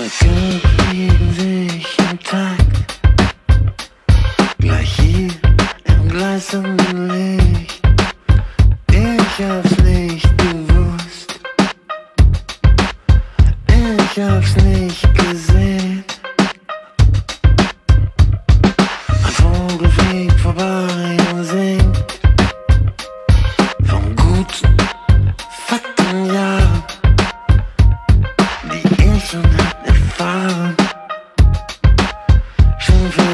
Situationen biegen sich im Takt. Gleich hier im gleißenden Licht. Ich hab's nicht gewusst. Ich hab's nicht gesehen.